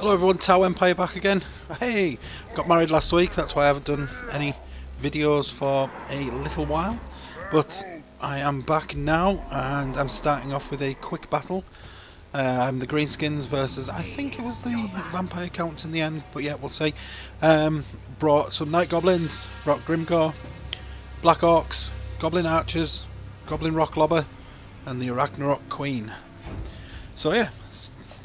Hello everyone, Tau Empire back again. Hey, got married last week, that's why I haven't done any videos for a little while. But I am back now and I'm starting off with a quick battle. I'm the Greenskins versus, I think it was the Vampire Counts in the end, but yeah, we'll see. Um, brought some Night Goblins, brought Grimgor, Black Orcs, Goblin Archers, Goblin Rock Lobber, and the Arachnarok Queen. So yeah,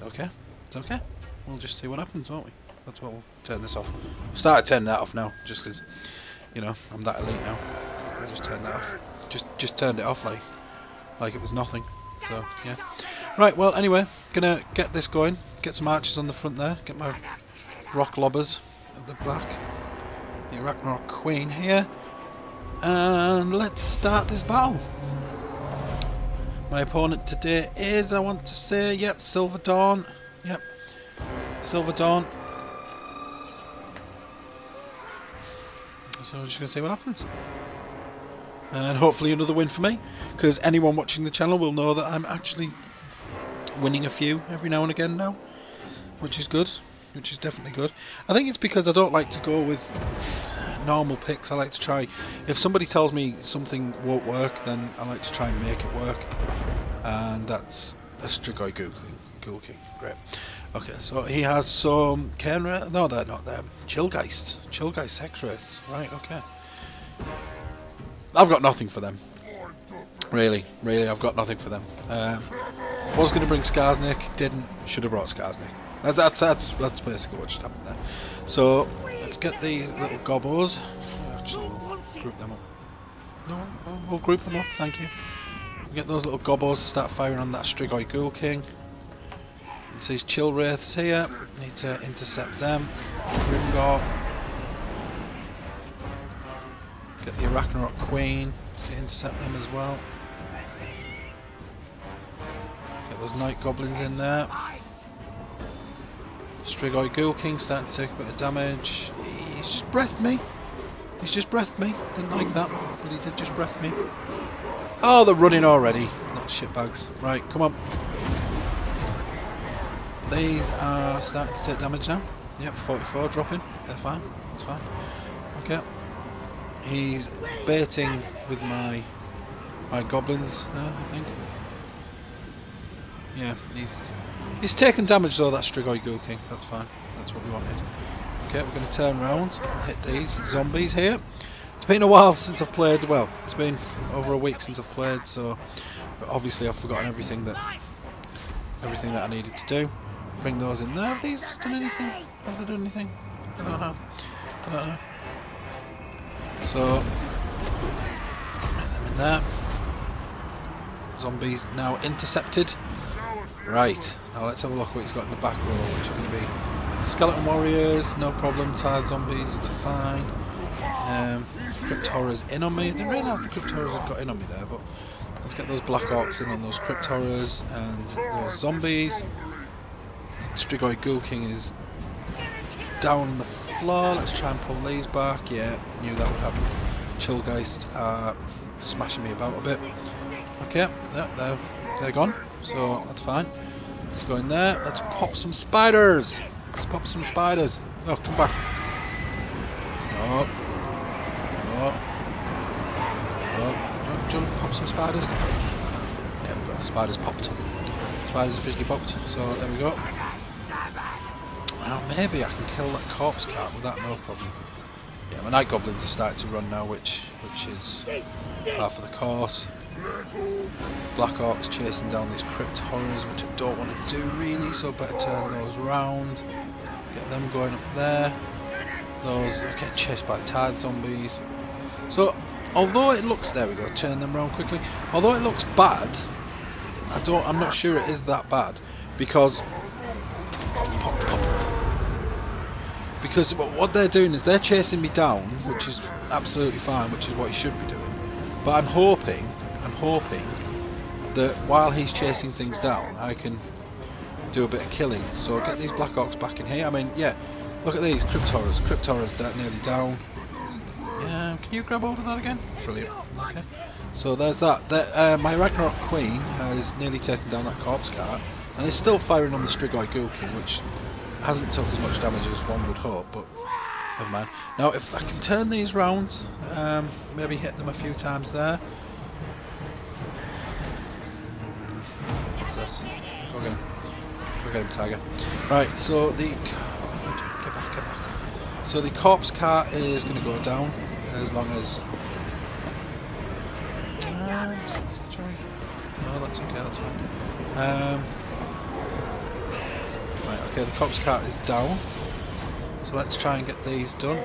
okay, it's okay. We'll just see what happens, won't we? That's what we'll turn this off. Started turning that off now, just because, you know, I'm that elite now. I just turned that off. Just just turned it off like like it was nothing. So, yeah. Right, well, anyway, gonna get this going. Get some archers on the front there. Get my rock lobbers at the back. The Arachnarok Queen here. And let's start this battle. My opponent today is, I want to say, yep, Silver Dawn. Yep, Silver Dawn. So we're just going to see what happens. And hopefully another win for me. Because anyone watching the channel will know that I'm actually winning a few every now and again now. Which is good. Which is definitely good. I think it's because I don't like to go with normal picks. I like to try... If somebody tells me something won't work, then I like to try and make it work. And that's a Strigoi Ghoul King. Great. Okay, so he has some Kenra. No, they're not them. Chillgeist. Chillgeist Hexwraiths. Right, okay. I've got nothing for them. Really, really, I've got nothing for them. Um, was going to bring Skarsnik, didn't. Should have brought Skarsnik. That, that's that's that's basically what just happened there. So let's get these little gobos. Actually, we'll group them up. No, we'll group them up. Thank you. Get those little gobos to start firing on that Strigoi Ghoul King. It's these chill wraiths here. Need to intercept them. Grimgor. Get the Arachnarok Queen to intercept them as well. Get those Night Goblins in there. Strigoi Ghoul King starting to take a bit of damage. He's just breathed me. He's just breathed me. Didn't like that, but he did just breath me. Oh, they're running already. Not shitbags. Right, come on. These are starting to take damage now. Yep, 44 dropping. They're fine. It's fine. Okay. He's baiting with my my goblins there, I think. Yeah, he's he's taken damage though, that Strigoi Ghoul King. That's fine. That's what we wanted. Okay, we're going to turn around hit these zombies here. It's been a while since I've played, well, it's been over a week since I've played, so obviously I've forgotten everything that everything that I needed to do bring those in there. Have these done anything? Have they done anything? I don't know. I don't know. So, them in there. Zombies now intercepted. Right, now let's have a look what he's got in the back row, which are going to be Skeleton Warriors, no problem, Tired Zombies, it's fine. Um, Crypt Horrors in on me. I didn't realise the Crypt Horrors had got in on me there, but let's get those Black Orcs in on those Crypt Horrors and those Zombies. Strigoi Ghoul King is down on the floor. Let's try and pull these back. Yeah, knew that would happen. Chillgeist smashing me about a bit. Okay, yeah, they're, they're gone. So that's fine. Let's go in there. Let's pop some spiders. Let's pop some spiders. Oh, come back. No. No. No. Do want to pop some spiders? Yeah, we've got spiders popped. Spiders officially popped. So there we go. Now maybe I can kill that corpse cart with that, no problem. Yeah, my night goblins are starting to run now, which which is half of the course. Black Orcs chasing down these crypt horrors, which I don't want to do really, so better turn those round. Get them going up there. Those are getting chased by tired zombies. So, although it looks there we go, turn them around quickly. Although it looks bad, I don't. I'm not sure it is that bad because because what they're doing is they're chasing me down, which is absolutely fine, which is what he should be doing. But I'm hoping, I'm hoping that while he's chasing things down, I can do a bit of killing. So get these Black Orcs back in here. I mean, yeah, look at these Crypt Horrors. Cryptoras Crypt nearly down. Can you grab hold of that again? Brilliant. Okay. So there's that. The, uh, my Arachnarok Queen has nearly taken down that corpse cart, and is still firing on the Strigoi Ghoul which hasn't took as much damage as one would hope, but never mind. Now, if I can turn these round, um, maybe hit them a few times there. What's this? Go get him. Go get him, Tiger. Right, so the... Get back, get back. So the corpse cart is going to go down as long as... Um, no, that's okay, that's fine. Um, okay, the corpse cart is down. So let's try and get these done.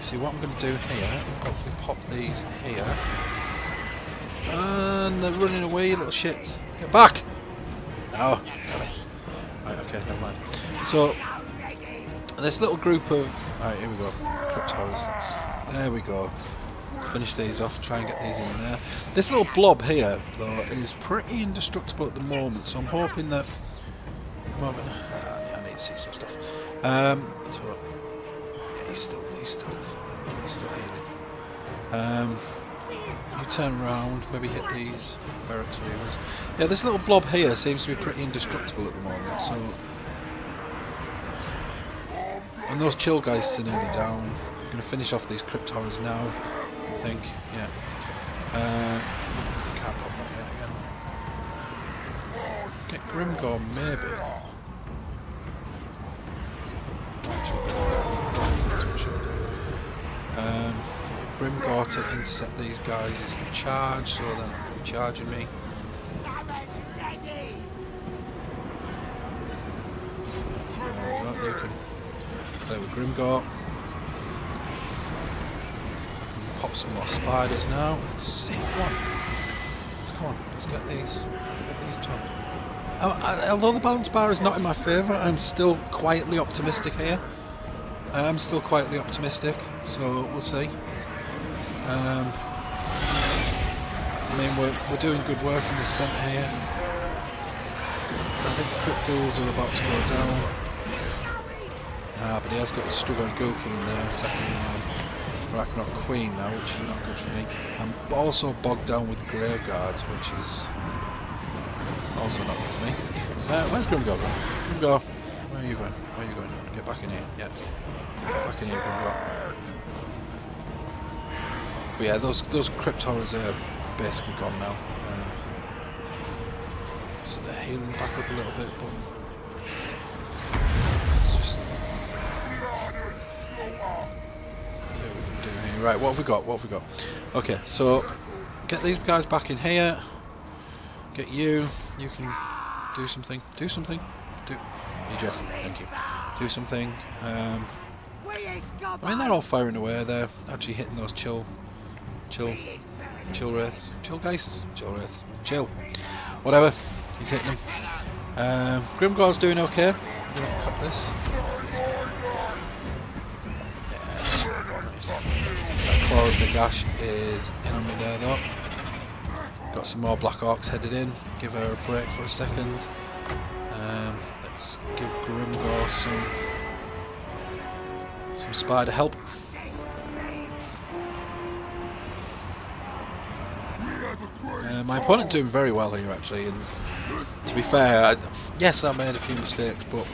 See what I'm going to do here, hopefully pop these here. And they're running away, little shits. Get back! No. Right, okay, never mind. So, this little group of... Right, here we go. Crypt Horrors. There we go. Finish these off, try and get these in there. This little blob here, though, is pretty indestructible at the moment, so I'm hoping that... Moment, uh, I need to see some stuff. Um. Yeah, he's still, he's still, he's still. Um, you turn around, maybe hit these barracks reavers. Yeah, this little blob here seems to be pretty indestructible at the moment, so... And those chill guys are nearly down. I'm going to finish off these crypt horrors now, I think, yeah. Uh, can't pop that yet again. Get Grimgor, maybe. Um, Grimgor to intercept these guys is the charge, so they're charging me. play with Grimgor. Pop some more spiders now. Let's see, come on. Let's come on, let's get these, get these. Uh, although the balance bar is not in my favour, I'm still quietly optimistic here. I am still quietly optimistic, so we'll see. Um, I mean, we're, we're doing good work in the centre here. I think the Crypt Ghouls are about to go down. Ah, but he has got the Strigoi Ghoul King in there attacking um, Arachnarok Queen now, which is not good for me. I'm also bogged down with Grave Guards, which is also not good for me. Uh, where's Grimgor going? Grimgor, where are you going? Where are you going? Get back in here. Yeah. In. But yeah, those those crypt are basically gone now. Uh, so they're healing back up a little bit, but Right, what have we got? What have we got? Okay, so get these guys back in here. Get you. You can do something. Do something. Do. Thank you. Do something. Um, I mean, they're all firing away. They're actually hitting those chill, chill, chill wraiths, chill geists, chill wraiths, chill. Whatever. He's hitting them. Um, doing okay. I'm gonna cut this. Claw of Nagash is in on me there though. Got some more Black Orcs headed in. Give her a break for a second. Um, let's give Grimgor some some spider help. Uh, my opponent doing very well here actually, and to be fair, I, yes I made a few mistakes, but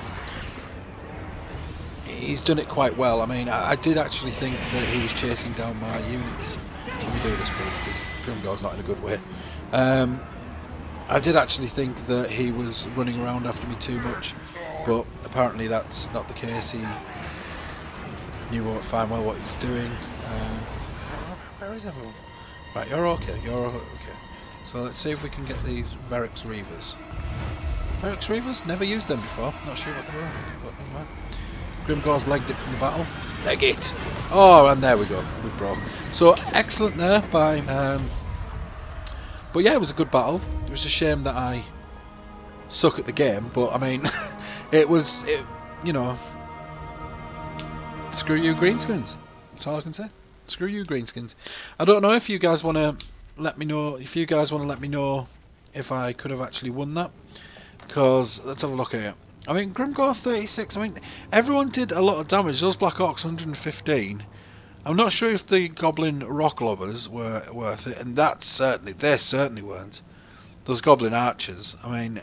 he's done it quite well. I mean, I, I, did actually think that he was chasing down my units. Can we do this, please? Because Grimgor's not in a good way. Um, I did actually think that he was running around after me too much, but apparently that's not the case. He knew what, fine well what he was doing. Um, where is everyone? Right, you're okay. You're okay. So let's see if we can get these Verix Reavers. Verix Reavers? Never used them before. Not sure what they were. But anyway. Grimgor's legged it from the battle. Leg it! Oh, and there we go. We broke. So, excellent there by... Um, but yeah, it was a good battle. It was a shame that I suck at the game, but I mean, it was, it, you know, screw you greenskins. That's all I can say. Screw you greenskins. I don't know if you guys want to let me know, if you guys want to let me know if I could have actually won that. Because, let's have a look here. I mean, Grimgor 36, I mean, everyone did a lot of damage. Those Black Orcs 115. I'm not sure if the Goblin Rock Lobbers were worth it, and that certainly, they certainly weren't. Those Goblin Archers, I mean,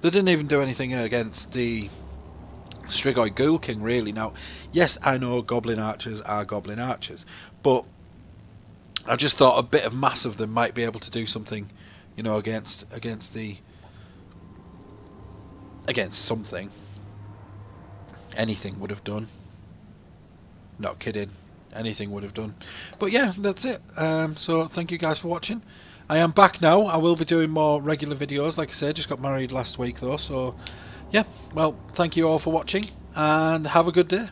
They didn't even do anything against the Strigoi Ghoul King, really. Now, yes, I know Goblin Archers are Goblin Archers, but I just thought a bit of mass of them might be able to do something, you know, against against the against something. Anything would have done. Not kidding. Anything would have done. But yeah, that's it. Um, so thank you guys for watching. I am back now. I will be doing more regular videos. Like I said, just got married last week though. So yeah, well, thank you all for watching and have a good day.